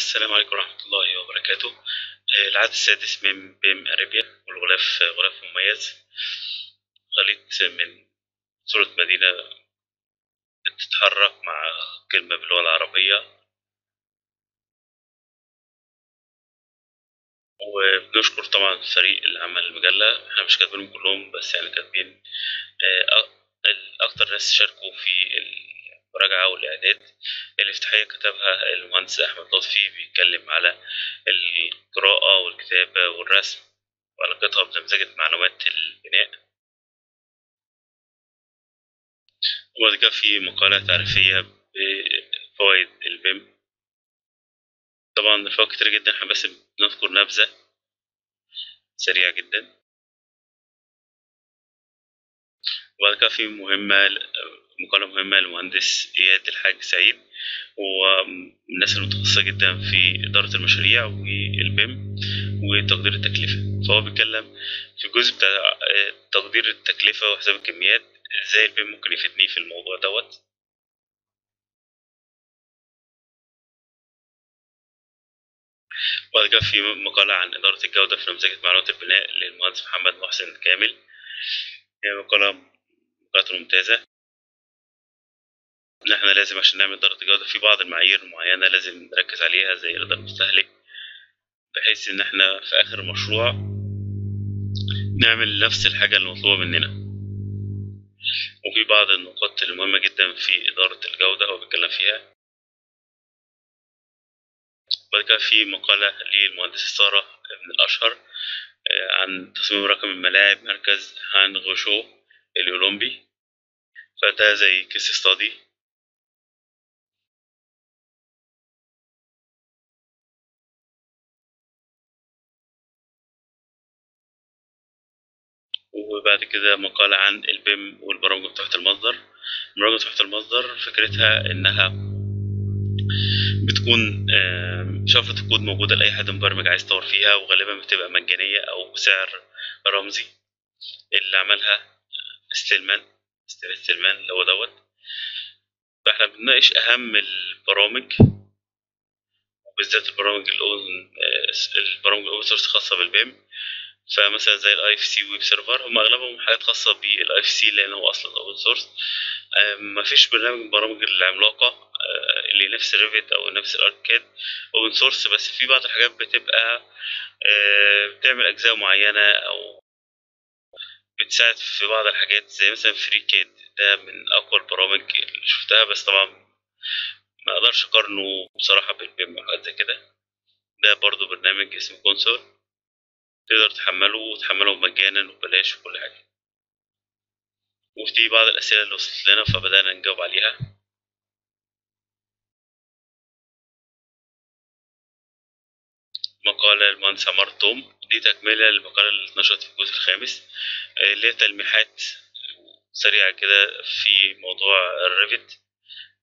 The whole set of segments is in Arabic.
السلام عليكم ورحمة الله وبركاته. آه، العدد السادس من بيم أريبيا والغلاف غلاف مميز. خليط من صورة مدينة بتتحرك مع كلمة باللغة العربية. وبنشكر طبعا فريق اللي عمل المجلة. إحنا مش كاتبينهم كلهم بس يعني كاتبين آه، أكتر ناس شاركوا في المراجعة والإعداد الافتتاحية كتبها المهندس أحمد لطفي بيتكلم على القراءة والكتابة والرسم وعلاقتها بنمذجة معلومات البناء. وبعد كده في مقالة تعريفية بفوائد البيم. طبعا الفوائد كتير جدا إحنا بس بنذكر نبذة سريعة جدا. وبعد كده في مهمة مقالة مهمة للمهندس إياد الحاج سعيد هو من الناس المتخصصة جدا في إدارة المشاريع وال BIM وتقدير التكلفة. فهو بيتكلم في الجزء بتاع تقدير التكلفة وحساب الكميات إزاي ال BIM ممكن يفيدني في الموضوع دوت. وبعد كده في مقالة عن إدارة الجودة في نمذجة معلومات البناء للمهندس محمد محسن كامل. هي مقالة ممتازة. إن إحنا لازم عشان نعمل إدارة الجودة في بعض المعايير معينة لازم نركز عليها زي رضا المستهلك بحيث إن إحنا في آخر المشروع نعمل نفس الحاجة المطلوبة مننا. وفي بعض النقاط المهمة جدا في إدارة الجودة هو بيتكلم فيها. بعد كده في مقالة للمهندس سارة من الأشهر عن تصميم رقم الملاعب مركز هانغتشو الأولمبي. فده زي case study وبعد كده مقالة عن ال BIM والبرامج مفتوحة المصدر. برامج مفتوحة المصدر فكرتها إنها بتكون شفرة الكود موجودة لأي حد مبرمج عايز يطور فيها وغالبا بتبقى مجانية أو بسعر رمزي. اللي عملها ستيلمان ستيل ستيلمان اللي هو دوت. فإحنا بنناقش أهم البرامج وبالذات البرامج ال open البرامج ال open source خاصة بال BIM. فمثلا زي ال IFC web server هم أغلبهم حاجات خاصة بال IFC لأن هو أصلا open source مفيش برنامج من البرامج العملاقه اللي نفس Revit أو نفس ال ArchiCAD open source بس في بعض الحاجات بتبقى بتعمل أجزاء معينة أو بتساعد في بعض الحاجات زي مثلا FreeCAD ده من أقوى البرامج اللي شفتها بس طبعا ما أقدرش أقارنه بصراحة بال BIM أو زي كده. ده برضو برنامج اسمه كونسول تقدر تحمله وتحمله مجانا وببلاش وكل حاجة. وفي بعض الأسئلة اللي وصلت لنا فبدأنا نجاوب عليها. مقالة المهندس عمار توم دي تكملة للمقالة اللي اتنشرت في الجزء الخامس اللي هي تلميحات سريعة كده في موضوع الريفت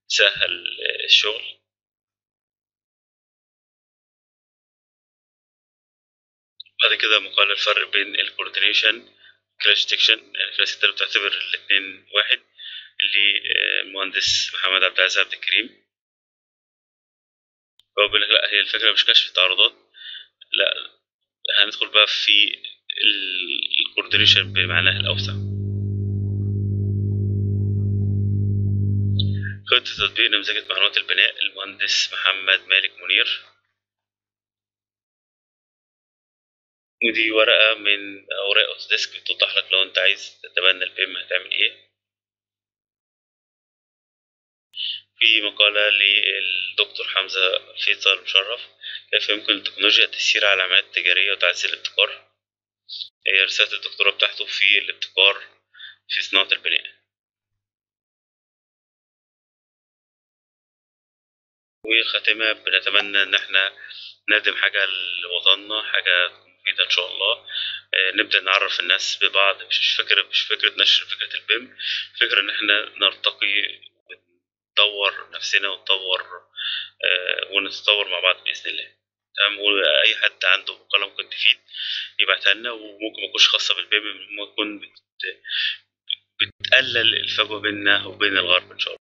سهل الشغل. بعد كده مقال الفرق بين ال coordination وال clash detection كتير بتعتبر الاتنين واحد اللي المهندس محمد عبد العزيز عبد الكريم. هو بيقول لك لا هي الفكرة مش كشف تعارضات لا هندخل بقى في ال coordination بمعناها الأوسع. خطة تطبيق نمذجة معلومات البناء المهندس محمد مالك منير. ودي ورقة من أوراق Autodesk بتوضح لك لو أنت عايز تتبنى ال BIM هتعمل إيه. في مقالة للدكتور حمزة فيصل مشرف كيف يمكن التكنولوجيا تسير على العمليات التجارية وتعزز الابتكار. هي رسالة الدكتوراه بتاعته في الابتكار في صناعة البناء. وخاتمة بنتمنى إن إحنا نقدم حاجة لوطننا حاجة مفيدة إن شاء الله. آه نبدأ نعرف الناس ببعض. مش فكرة مش فكرة نشر فكرة ال BIM. فكرة إن إحنا نرتقي ونطور نفسنا ونطور آه ونتطور مع بعض بإذن الله. تمام؟ وأي حد عنده مقالة ممكن تفيد يبعتها لنا. وممكن متكونش خاصة بال BIM ممكن تكون بت... بتقلل الفجوة بيننا وبين الغرب إن شاء الله.